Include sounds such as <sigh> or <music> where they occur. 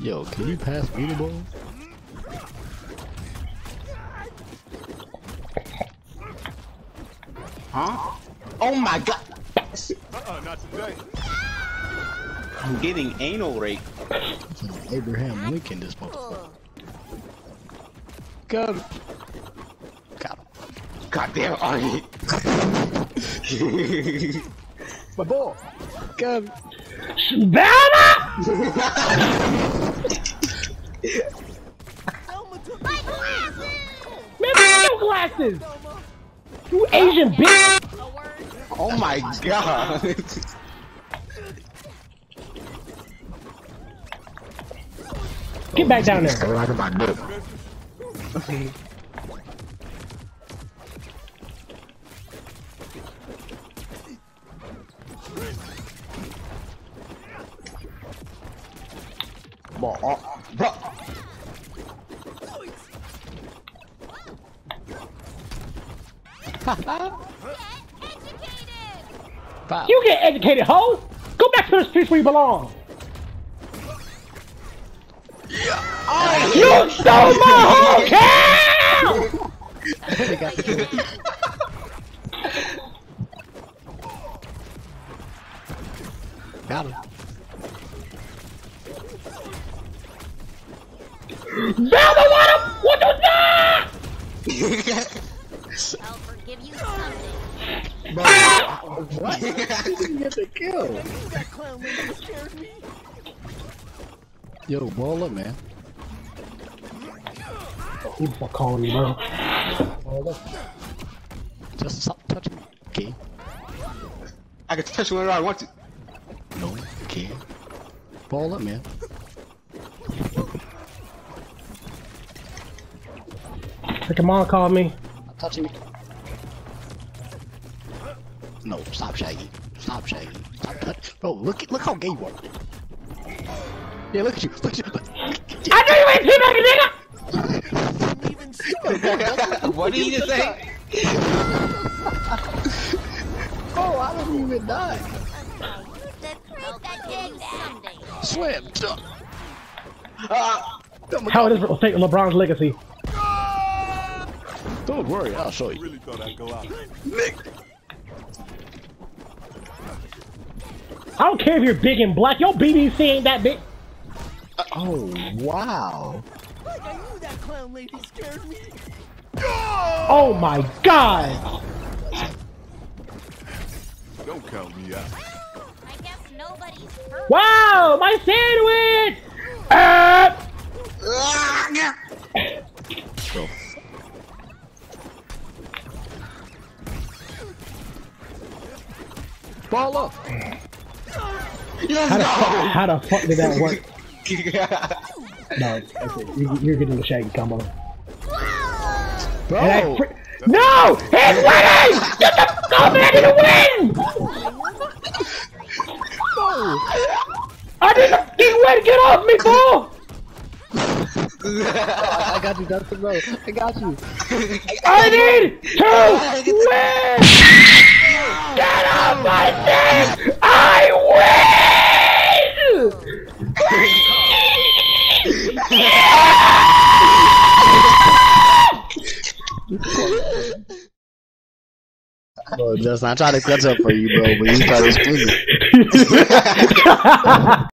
Yo, can you pass me the ball? Huh? Oh my god! Uh-uh, not today. I'm getting anal raped. It's like Abraham Lincoln, this motherfucker. Got him. Got him. Goddamn Arnie. My ball. Got him. <laughs> Man, put your glasses! You Asian bitch! Oh my god. Get back down there. Ball. Oh, bro. Foul. You get educated, hoe! Go back to the streets where you belong! You stole my whole cow! They got the kill. Got him. Velma, what, what was that? I'll forgive you someday. What? you <laughs> get the kill. That clown lady scared me. Yo, ball up, man. Who the fuck calling me, bro? Just stop touching me. Okay. I can touch you whenever I want to. No, okay. Ball up, man. Freaking mom called me. Stop touching me. No, stop Shaggy. Stop Shaggy. Stop touch. Bro, look look how gay you are. Yeah, look at you. Look at you. Look. I knew you ain't teabagging, nigga! Even <laughs> so, what did you just say? <laughs> Oh, I didn't even die. I'll forgive you someday. Swim. Jump. Ah, How it is take LeBron's legacy. Don't worry, I'll show you. really thought I'd go out. I don't care if you're big and black, your BBC ain't that big. Uh, oh, wow. Like I knew that clown lady scared me. Oh my god! Don't count me out. I guess nobody's hurt. Wow, my sandwich! Ah! Uh, Bro. Ball up. how, the fuck, how the fuck did that work? <laughs> No, that's it. You, you're getting the shaggy combo. Bro. And I fr- no! He's winning! Get the go back to win! no. I didn't fucking win! Get off me, fool! <laughs> I got you, Dustin, bro. I got you. I need to <laughs> win! Get off my thing! I win! Bro, just I tried to catch up for you, bro, but you tried to split <laughs> it.